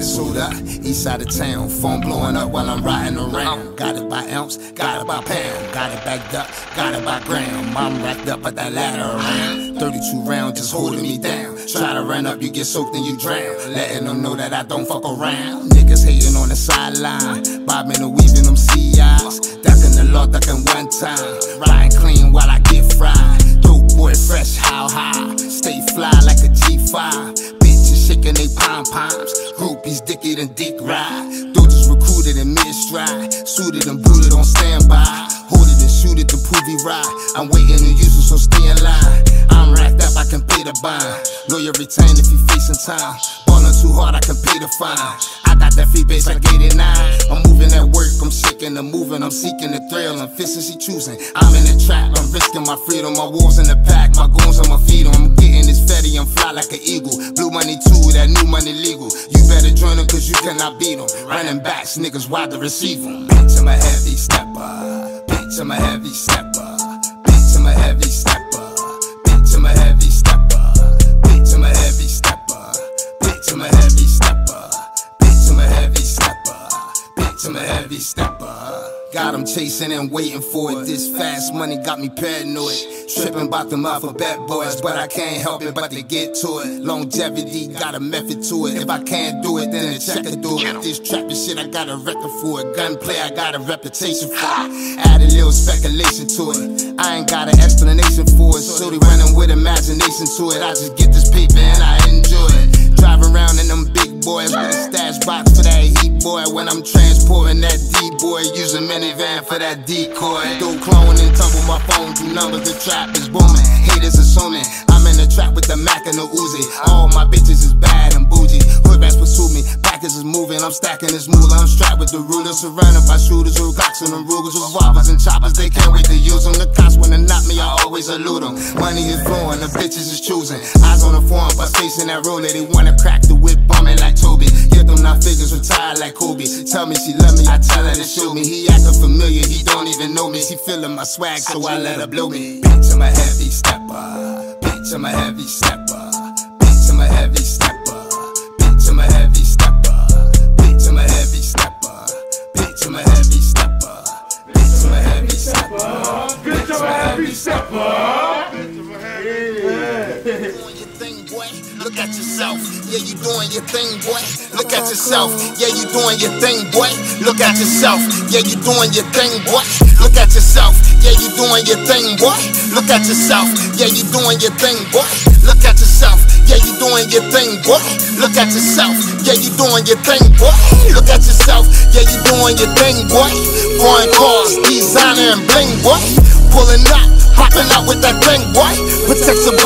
Got it sold up, east side of town. Phone blowing up while I'm riding around. Got it by ounce, got it by pound. Got it backed up, got it by gram. I'm racked up at that ladder around. 32 rounds just holding me down. Try to run up, you get soaked and you drown. Letting them know that I don't fuck around. Niggas hating on the sideline. Bobbing and weaving them CIs. Ducking the law, ducking one time. Riding clean while I get fried. Dope boy fresh, how high. Stay fly like a G5. Shaking they pom poms. Groupies dicky than dick ride. Dudes recruited in mid stride. Suited and booted on standby. Hold it and shoot it to prove he right. I'm waiting to use it, so stay in line. I'm racked up, I can pay the bond. Lawyer retain if you facing time. Ballin' too hard, I can pay the fine. I got that free base like 89. I'm moving at work, I'm shaking the moving, I'm seeking the thrill, I'm efficiency choosing. I'm in the trap, I'm risking my freedom. My wolves in the pack, my goons on my feet. I'm getting this fatty, I'm fly like an eagle. Blue money too, that new money legal. You better join them, cause you cannot beat them. Running backs, niggas wide to receive them. Bitch, I'm a heavy stepper. Bitch, I'm a heavy stepper. Got 'em chasing and waiting for it. This fast money got me paranoid. Tripping about them alphabet boys, but I can't help it but to get to it. Longevity got a method to it. If I can't do it, then a checker do it. This trapping shit, I got a record for it. Gunplay, I got a reputation for it. Add a little speculation to it. I ain't got an explanation for it. They running with imagination to it. I just get this paper and I enjoy it. Driving around in them big boys with a stash box for that heat boy. When I'm transporting that boy, use a minivan for that decoy. Do clone and tumble my phone through numbers. The trap is booming. Haters assuming I'm in the trap with the Mac and the Uzi. All my bitches is bad and bougie. Hood rats pursue me. Packers is moving. I'm stacking this moolah. I'm strapped with the ruler. Surrounded by shooters with Glocks and them Rugers with robbers and choppers. They can't wait to use them. The cops wanna knock me. I always elude them. Money is flowing. The bitches is choosing. Eyes on the form, but facing that roller. They wanna crack the whip, bumming like Toby. Not like Kobe. Tell me she love me, I tell her to shoot me. He acting familiar, he don't even know me. She feeling my swag, so I let her blow me. Bitch, I'm a heavy stepper. Bitch, I'm a heavy stepper. Bitch, I'm a heavy stepper. At yourself. Yeah, you doing your thing, boy. Look at yourself. Yeah, you doing your thing, boy. Look at yourself. Yeah, you doing your thing, boy. Look at yourself. Yeah, you doing your thing, boy. Look at yourself. Yeah, you doing your thing, boy. Look at yourself. Yeah, you doing your thing, boy. Look at yourself. Yeah, you doing your thing, boy. Look at yourself. Yeah, you doing your thing, boy. Foreign cars, designer and bling, boy. Pulling up. Hopping out with that thing, boy. Protect your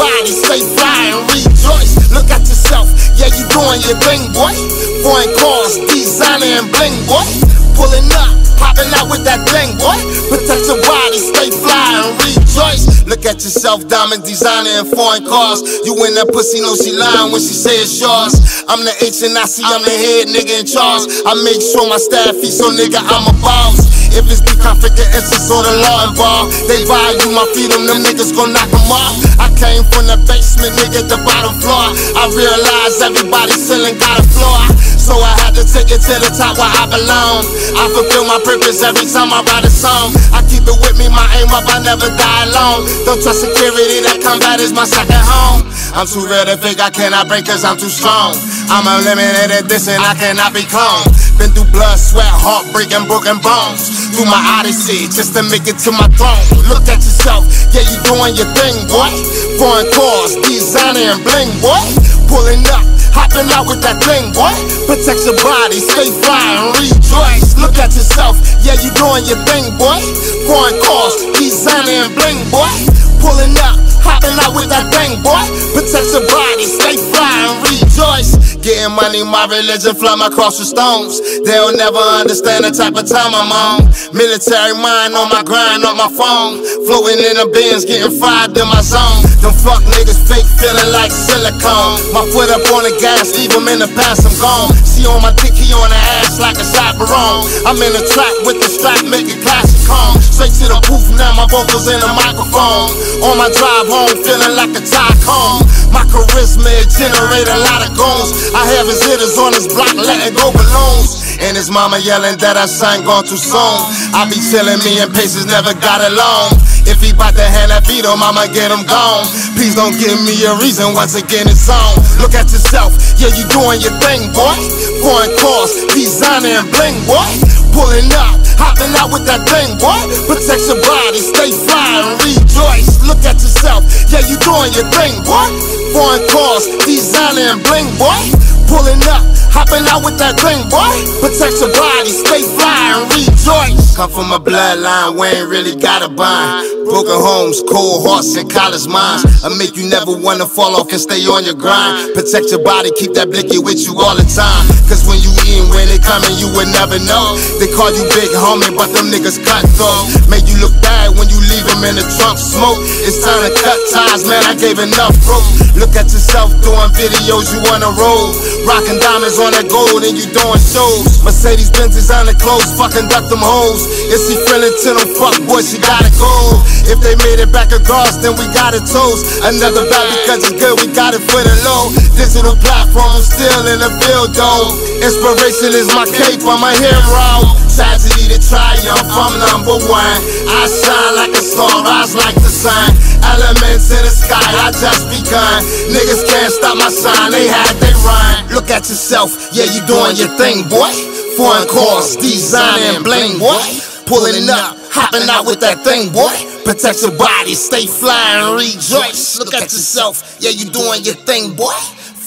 doing your thing, boy. Foreign cars, designer and bling, boy. Pulling up, hopping out with that thing, boy. Protect your body, stay fly and rejoice. Look at yourself, diamond designer and foreign cars. You in that pussy, know she lying when she say it's yours. I'm the H and I see I'm the head nigga in charge. I make sure my staff eat, so nigga, I'm a boss. If it's the conflict of interest or the law involved, they value my freedom, them niggas gon' knock them off. I came from the basement, nigga, the bottom floor. I realized everybody ceiling got a floor. So I had to take it to the top where I belong. I fulfill my purpose every time I write a song. I keep it with me, my aim up, I never die alone. Don't trust security, that combat is my second home. I'm too real to think I cannot break cause I'm too strong. I'm eliminated this and I cannot be cloned. Been through blood, sweat, heartbreak, and broken bones. Through my odyssey, just to make it to my throne. Look at yourself, yeah, you doing your thing, boy. Foreign cars, designer and bling, boy. Pulling up, hopping out with that thing, boy. Protect your body, stay fly and rejoice. Look at yourself, yeah, you doing your thing, boy. Foreign cars, designer and bling, boy. Pulling up, hopping out with that thing, boy. Protect your body, stay fly and rejoice. Getting money, my religion, fly my cross with stones. They'll never understand the type of time I'm on. Military mind on my grind, on my phone. Floating in the bins, getting fried in my zone. Them fuck niggas fake, feeling like silicone. My foot up on the gas, leave them in the past, I'm gone. See on my dick, he on the ass like a chaperone. I'm in the trap with the strap, making classic calm. Straight to the booth, now my vocals in the microphone. On my drive home, feeling like a tycoon. My charisma, it generate a lot of goons. I have his hitters on his block letting go balloons. And his mama yelling that I sang gone too soon. I be chillin', me and Paces never got along. If he bout to hand that beat on, mama get him gone. Please don't give me a reason, once again it's on. Look at yourself, yeah, you doing your thing, boy. Foreign cars, designer and bling, boy. Pulling up, hopping out with that thing, boy. Protect your body, stay fly and rejoice. Look at yourself, yeah, you doing your thing, boy. Foreign cars, designer and bling, boy. Pulling up, hopping out with that thing, boy. Protect your body, stay fly and rejoice. Come from a bloodline, we ain't really got a bind. Broken homes, cold hearts, and college minds. I make you never wanna fall off and stay on your grind. Protect your body, keep that blicky with you all the time. Cause when you eatin', when they coming, you would never know. They call you big homie, but them niggas cut though. Make you look bad when you leave them in the trunk smoke. It's time to cut ties, man. I gave enough rope. Look at yourself doing videos, you wanna roll. Rockin' diamonds on that gold and you doing shows. Mercedes Benz designer clothes, fucking duck them hoes. Is he feeling to them fuck boys? She gotta go. If they made it back across, then we got it toast. Another bad because it's good, we got it for the low. Digital platform, I'm still in the field though. Inspiration is my cape, I'm a hero. Tragedy to triumph, I'm number one. I shine like a star, rise like the sun. Elements in the sky, I just begun. Niggas can't stop my shine, they had they run. Look at yourself, yeah, you doing your thing, boy. Foreign cars, design and bling, boy. Pulling up, hopping out with that thing, boy. Protect your body, stay fly and rejoice. Look at yourself, yeah, you doing your thing, boy.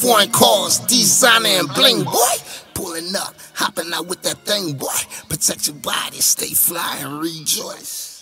Foreign cars, designer and bling, boy. Pulling up, hopping out with that thing, boy. Protect your body, stay fly and rejoice.